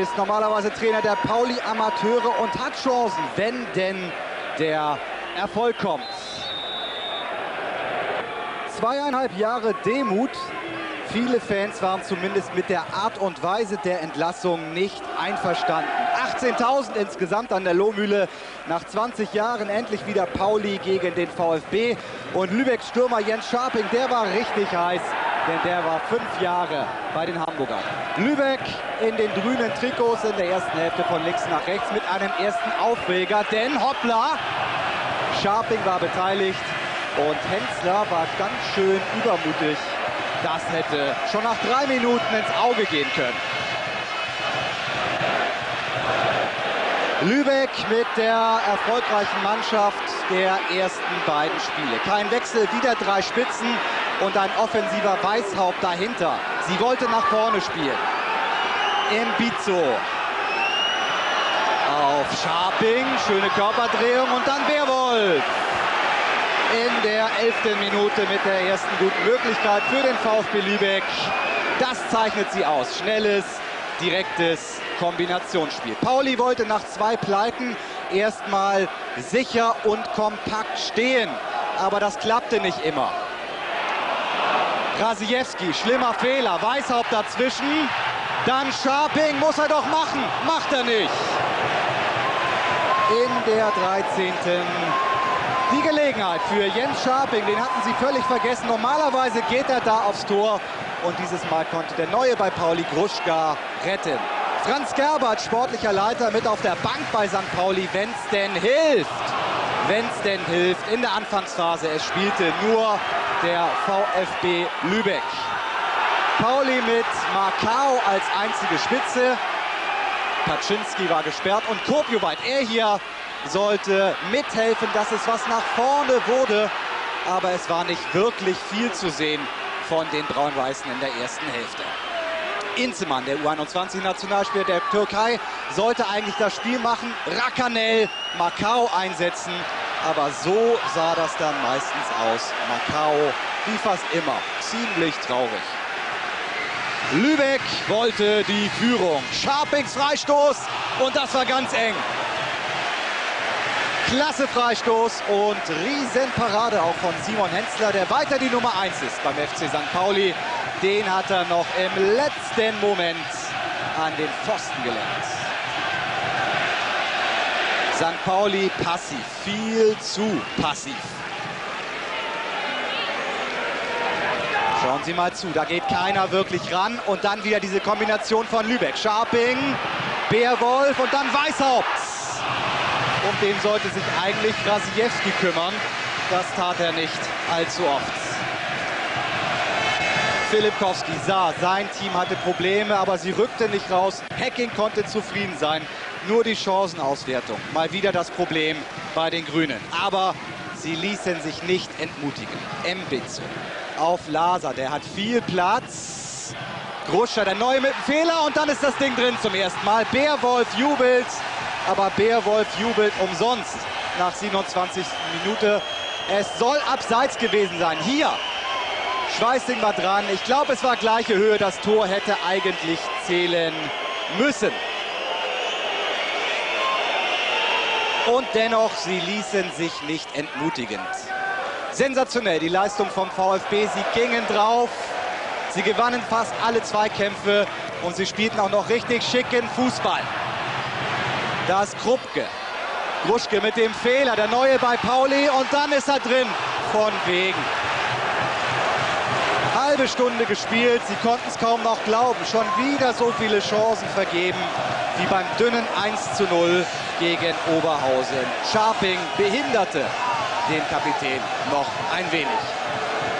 ist normalerweise Trainer der Pauli Amateure und hat Chancen, wenn denn der Erfolg kommt. Zweieinhalb Jahre Demut. Viele Fans waren zumindest mit der Art und Weise der Entlassung nicht einverstanden. 18.000 insgesamt an der Lohmühle. Nach 20 Jahren endlich wieder Pauli gegen den VfB. Und Lübecks Stürmer Jens Scharping, der war richtig heiß denn der war fünf Jahre bei den Hamburgern. Lübeck in den grünen Trikots in der ersten Hälfte von links nach rechts mit einem ersten Aufreger, denn hoppla, Scharping war beteiligt und Hensler war ganz schön übermutig. Das hätte schon nach drei Minuten ins Auge gehen können. Lübeck mit der erfolgreichen Mannschaft der ersten beiden Spiele. Kein Wechsel, wieder drei Spitzen und ein offensiver Weißhaupt dahinter. Sie wollte nach vorne spielen. Mbizzo auf Scharping, schöne Körperdrehung und dann Werwolf. In der elften Minute mit der ersten guten Möglichkeit für den VfB Lübeck. Das zeichnet sie aus. Schnelles, direktes Kombinationsspiel. Pauli wollte nach zwei Pleiten erstmal sicher und kompakt stehen. Aber das klappte nicht immer. Krasiewski, schlimmer Fehler. Weißhaupt dazwischen. Dann Scharping, muss er doch machen. Macht er nicht. In der 13. Die Gelegenheit für Jens Scharping, den hatten sie völlig vergessen. Normalerweise geht er da aufs Tor. Und dieses Mal konnte der Neue bei Pauli Gruschka retten. Franz Gerbert, sportlicher Leiter, mit auf der Bank bei St. Pauli, wenn es denn hilft. Wenn es denn hilft in der Anfangsphase. Es spielte nur der VfB Lübeck. Pauli mit Markau als einzige Spitze. Paczynski war gesperrt und Kopioweit, er hier sollte mithelfen, dass es was nach vorne wurde. Aber es war nicht wirklich viel zu sehen von den Braun-Weißen in der ersten Hälfte. Inzemann, der U21-Nationalspieler der Türkei, sollte eigentlich das Spiel machen. Rakanel, Macau einsetzen. Aber so sah das dann meistens aus. Macau, wie fast immer, ziemlich traurig. Lübeck wollte die Führung. Scharpings Freistoß und das war ganz eng. Klasse Freistoß und Riesenparade auch von Simon Hensler, der weiter die Nummer 1 ist beim FC St. Pauli. Den hat er noch im letzten Moment an den Pfosten gelenkt. St. Pauli passiv, viel zu passiv. Schauen Sie mal zu, da geht keiner wirklich ran. Und dann wieder diese Kombination von Lübeck. Scharping, Beerwolf und dann Weißhaupt. Um den sollte sich eigentlich Krasiewski kümmern. Das tat er nicht allzu oft. Filipkowski sah, sein Team hatte Probleme, aber sie rückte nicht raus. Hacking konnte zufrieden sein. Nur die Chancenauswertung. Mal wieder das Problem bei den Grünen. Aber sie ließen sich nicht entmutigen. Mbitze auf Laser. Der hat viel Platz. Gruscher, der Neue mit dem Fehler und dann ist das Ding drin zum ersten Mal. Beerwolf jubelt, aber Beerwolf jubelt umsonst nach 27. Minute. Es soll abseits gewesen sein. Hier Schweißing war dran. Ich glaube, es war gleiche Höhe. Das Tor hätte eigentlich zählen müssen. Und dennoch, sie ließen sich nicht entmutigend. Sensationell die Leistung vom VfB. Sie gingen drauf. Sie gewannen fast alle Zweikämpfe und sie spielten auch noch richtig schicken Fußball. Da ist Krupke. Gruschke mit dem Fehler, der Neue bei Pauli und dann ist er drin. Von wegen halbe Stunde gespielt. Sie konnten es kaum noch glauben. Schon wieder so viele Chancen vergeben wie beim dünnen 1 zu 0 gegen Oberhausen. Scharping behinderte den Kapitän noch ein wenig.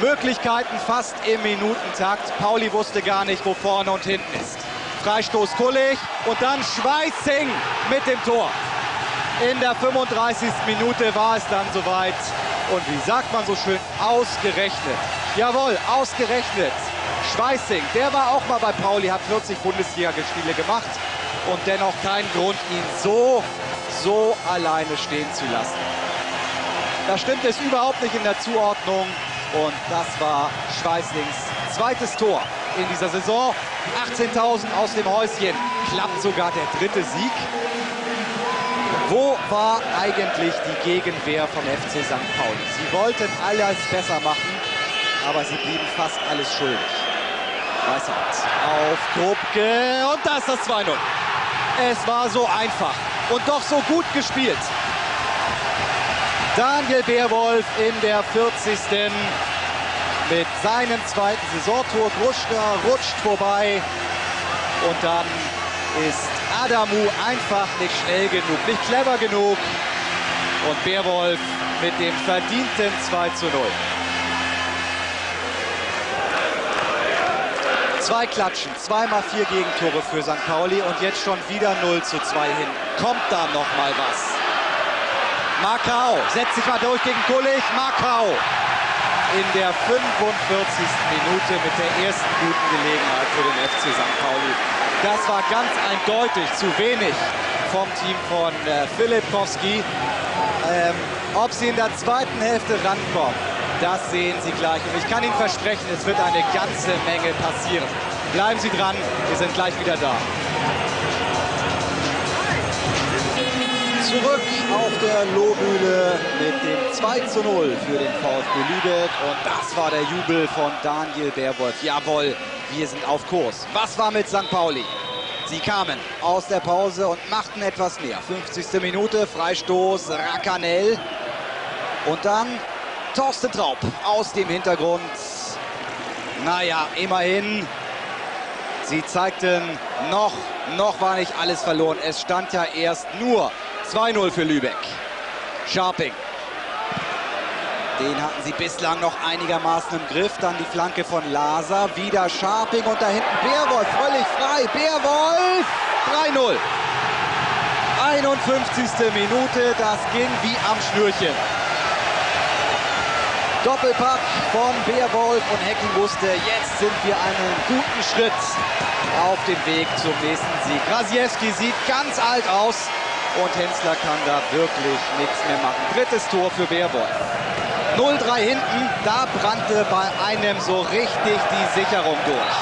Möglichkeiten fast im Minutentakt. Pauli wusste gar nicht, wo vorne und hinten ist. Freistoß Kullig und dann Schweißing mit dem Tor. In der 35. Minute war es dann soweit. Und wie sagt man so schön, ausgerechnet. Jawohl, ausgerechnet. Schweißing, der war auch mal bei Pauli, hat 40 Bundesliga-Spiele gemacht. Und dennoch kein Grund, ihn so, so alleine stehen zu lassen. Da stimmt es überhaupt nicht in der Zuordnung. Und das war Schweißings zweites Tor in dieser Saison. 18.000 aus dem Häuschen. Klappt sogar der dritte Sieg. Wo war eigentlich die Gegenwehr vom FC St. Pauli? Sie wollten alles besser machen, aber sie blieben fast alles schuldig. Weißert auf Grubke und da ist das 2-0. Es war so einfach und doch so gut gespielt. Daniel Beerwolf in der 40. mit seinem zweiten Saisontor. Gruschka rutscht vorbei und dann ist Adamu einfach nicht schnell genug, nicht clever genug. Und Beerwolf mit dem verdienten 2 zu 0. Zwei Klatschen, zweimal vier Gegentore für St. Pauli und jetzt schon wieder 0 zu 2 hin. Kommt da noch mal was? Markau setzt sich mal durch gegen Kullig. Markau in der 45. Minute mit der ersten guten Gelegenheit für den FC St. Pauli. Das war ganz eindeutig zu wenig vom Team von äh, Philipp Kowski. Ähm, ob sie in der zweiten Hälfte rankommen, das sehen Sie gleich. Und ich kann Ihnen versprechen, es wird eine ganze Menge passieren. Bleiben Sie dran, wir sind gleich wieder da. Zurück auf der Lohmühle mit dem 2 zu 0 für den VfB Lübeck. Und das war der Jubel von Daniel Beerwolf. Jawohl, wir sind auf Kurs. Was war mit St. Pauli? Sie kamen aus der Pause und machten etwas mehr. 50. Minute, Freistoß, Rakanel. Und dann Thorsten Traub aus dem Hintergrund. Naja, immerhin. Sie zeigten, noch, noch war nicht alles verloren. Es stand ja erst nur 2-0 für Lübeck. Scharping. Den hatten sie bislang noch einigermaßen im Griff. Dann die Flanke von Lasa. Wieder Scharping und da hinten Beerwolf. Völlig frei. Beerwolf. 3-0. 51. Minute. Das ging wie am Schnürchen. Doppelpack von Beerwolf und Hecking wusste, jetzt sind wir einen guten Schritt auf dem Weg zum nächsten Sieg. Krasiewski sieht ganz alt aus und Hensler kann da wirklich nichts mehr machen. Drittes Tor für Beerwolf. 0-3 hinten, da brannte bei einem so richtig die Sicherung durch.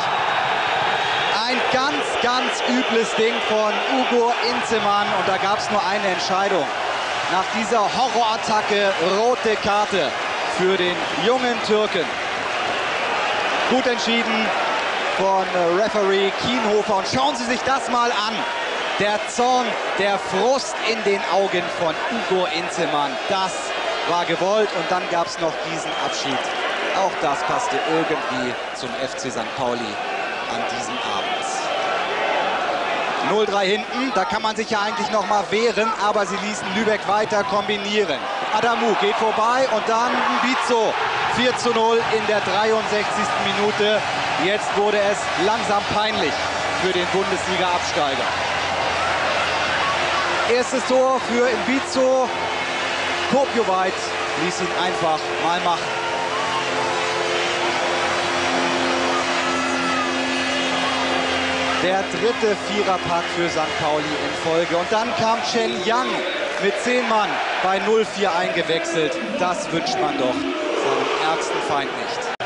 Ein ganz, ganz übles Ding von Ugo Inzemann und da gab es nur eine Entscheidung. Nach dieser Horrorattacke rote Karte für den jungen Türken. Gut entschieden von Referee Kienhofer. Und schauen Sie sich das mal an. Der Zorn, der Frust in den Augen von Ugo Inzemann. Das war gewollt und dann gab es noch diesen Abschied. Auch das passte irgendwie zum FC St. Pauli an diesem Abend. 0-3 hinten, da kann man sich ja eigentlich noch mal wehren, aber sie ließen Lübeck weiter kombinieren. Adamu geht vorbei und dann Bizo 4 zu 0 in der 63. Minute. Jetzt wurde es langsam peinlich für den Bundesliga-Absteiger. Erstes Tor für Ibizo. Kopjowait ließ ihn einfach mal machen. Der dritte Viererpack für St. Pauli in Folge. Und dann kam Chen Yang mit 10 Mann bei 0-4 eingewechselt. Das wünscht man doch seinem ärgsten Feind nicht.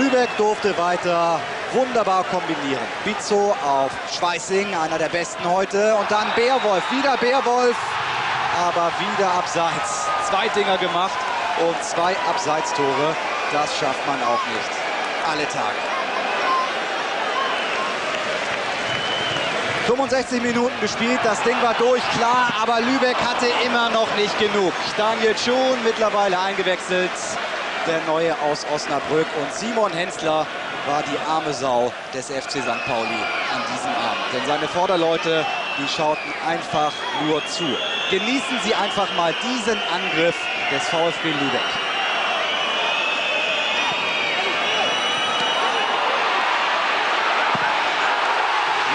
Lübeck durfte weiter wunderbar kombinieren. Bizzo auf Schweißing, einer der besten heute. Und dann Beerwolf, wieder Beerwolf, aber wieder abseits. Zwei Dinger gemacht und zwei Abseitstore. Das schafft man auch nicht. Alle Tage. 65 Minuten gespielt, das Ding war durch, klar, aber Lübeck hatte immer noch nicht genug. Daniel Schuhn mittlerweile eingewechselt, der Neue aus Osnabrück und Simon Hensler war die arme Sau des FC St. Pauli an diesem Abend. Denn seine Vorderleute, die schauten einfach nur zu. Genießen Sie einfach mal diesen Angriff des VfB Lübeck.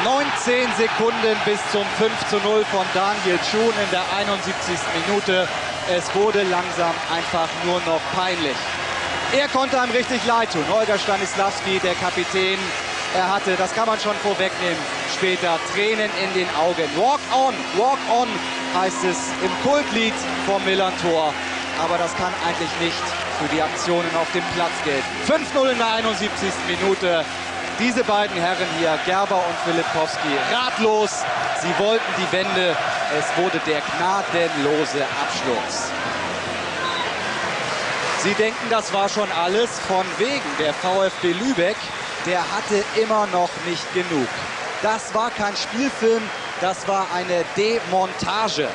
19 Sekunden bis zum 5 zu 0 von Daniel Schuhn in der 71. Minute. Es wurde langsam einfach nur noch peinlich. Er konnte einem richtig leid tun. Holger Stanislawski, der Kapitän, er hatte, das kann man schon vorwegnehmen, später Tränen in den Augen. Walk on, walk on heißt es im Kultlied vom Millantor. Aber das kann eigentlich nicht für die Aktionen auf dem Platz gelten. 5-0 in der 71. Minute. Diese beiden Herren hier, Gerber und Filipkowski, ratlos. Sie wollten die Wende. Es wurde der gnadenlose Abschluss. Sie denken, das war schon alles von wegen. Der VfB Lübeck, der hatte immer noch nicht genug. Das war kein Spielfilm, das war eine Demontage.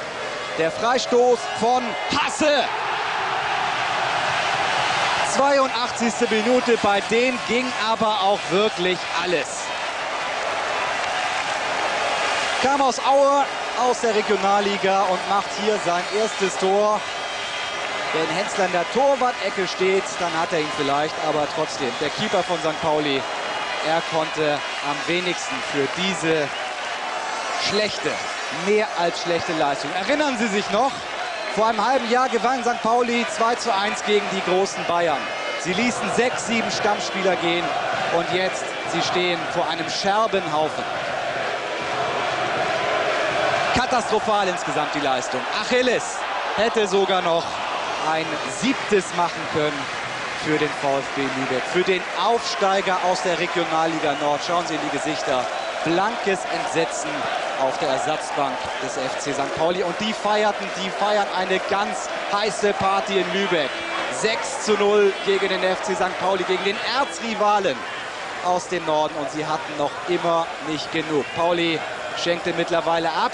Der Freistoß von Hasse. 82. Minute, bei dem ging aber auch wirklich alles. Kam aus Aue, aus der Regionalliga und macht hier sein erstes Tor. Wenn Hensler in der Torwart-Ecke steht, dann hat er ihn vielleicht, aber trotzdem, der Keeper von St. Pauli, er konnte am wenigsten für diese schlechte, mehr als schlechte Leistung. Erinnern Sie sich noch? Vor einem halben Jahr gewann St. Pauli 2 zu 1 gegen die großen Bayern. Sie ließen sechs, sieben Stammspieler gehen und jetzt, sie stehen vor einem Scherbenhaufen. Katastrophal insgesamt die Leistung. Achilles hätte sogar noch ein siebtes machen können für den VfB Lübeck, für den Aufsteiger aus der Regionalliga Nord. Schauen Sie in die Gesichter. Blankes Entsetzen auf der Ersatzbank des FC St. Pauli. Und die feierten, die feiern eine ganz heiße Party in Lübeck. 6 zu 0 gegen den FC St. Pauli, gegen den Erzrivalen aus dem Norden. Und sie hatten noch immer nicht genug. Pauli schenkte mittlerweile ab.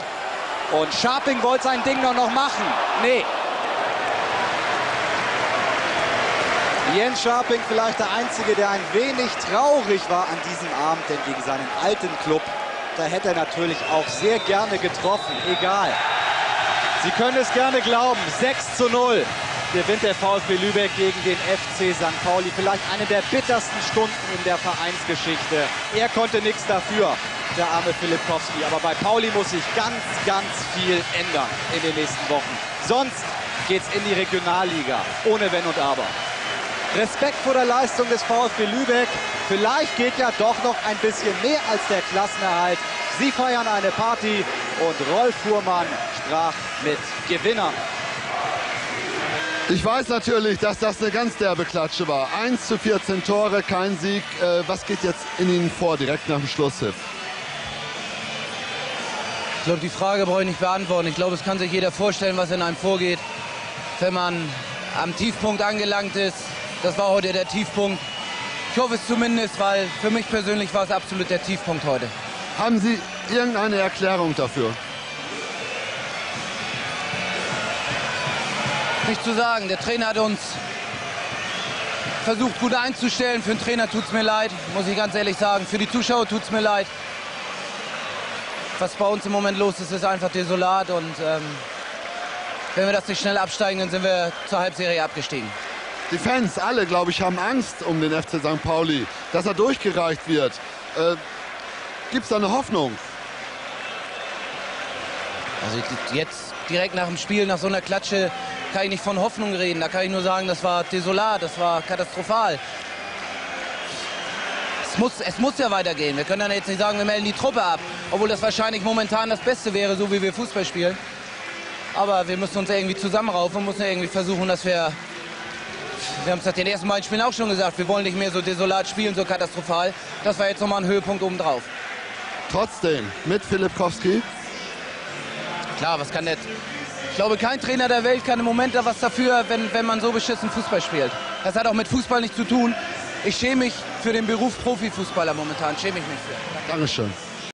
Und Scharping wollte sein Ding noch machen. Nee, Jens Scharping vielleicht der Einzige, der ein wenig traurig war an diesem Abend, denn gegen seinen alten Club, da hätte er natürlich auch sehr gerne getroffen, egal. Sie können es gerne glauben, 6 zu 0 gewinnt der VfB Lübeck gegen den FC St. Pauli. Vielleicht eine der bittersten Stunden in der Vereinsgeschichte. Er konnte nichts dafür, der arme Filipkowski. Aber bei Pauli muss sich ganz, ganz viel ändern in den nächsten Wochen. Sonst geht es in die Regionalliga, ohne Wenn und Aber. Respekt vor der Leistung des VfB Lübeck. Vielleicht geht ja doch noch ein bisschen mehr als der Klassenerhalt. Sie feiern eine Party und Rolf Fuhrmann sprach mit Gewinnern. Ich weiß natürlich, dass das eine ganz derbe Klatsche war. 1 zu 14 Tore, kein Sieg. Äh, was geht jetzt in Ihnen vor, direkt nach dem Schlusspfiff? Ich glaube, die Frage brauche ich nicht beantworten. Ich glaube, es kann sich jeder vorstellen, was in einem vorgeht, wenn man am Tiefpunkt angelangt ist, das war heute der Tiefpunkt. Ich hoffe es zumindest, weil für mich persönlich war es absolut der Tiefpunkt heute. Haben Sie irgendeine Erklärung dafür? Nicht zu sagen. Der Trainer hat uns versucht gut einzustellen. Für den Trainer tut es mir leid, muss ich ganz ehrlich sagen. Für die Zuschauer tut es mir leid. Was bei uns im Moment los ist, ist einfach desolat. Und ähm, wenn wir das nicht schnell absteigen, dann sind wir zur Halbserie abgestiegen. Die Fans, alle, glaube ich, haben Angst um den FC St. Pauli, dass er durchgereicht wird. Äh, Gibt es da eine Hoffnung? Also jetzt direkt nach dem Spiel, nach so einer Klatsche, kann ich nicht von Hoffnung reden. Da kann ich nur sagen, das war desolat, das war katastrophal. Es muss, es muss ja weitergehen. Wir können dann jetzt nicht sagen, wir melden die Truppe ab, obwohl das wahrscheinlich momentan das Beste wäre, so wie wir Fußball spielen. Aber wir müssen uns irgendwie zusammenraufen und müssen irgendwie versuchen, dass wir wir haben es nach den ersten beiden Spielen auch schon gesagt, wir wollen nicht mehr so desolat spielen, so katastrophal. Das war jetzt nochmal ein Höhepunkt obendrauf. Trotzdem, mit Filipkowski? Klar, was kann der... Ich glaube, kein Trainer der Welt kann im Moment da was dafür, wenn, wenn man so beschissen Fußball spielt. Das hat auch mit Fußball nichts zu tun. Ich schäme mich für den Beruf Profifußballer momentan, schäme ich mich für. Dankeschön.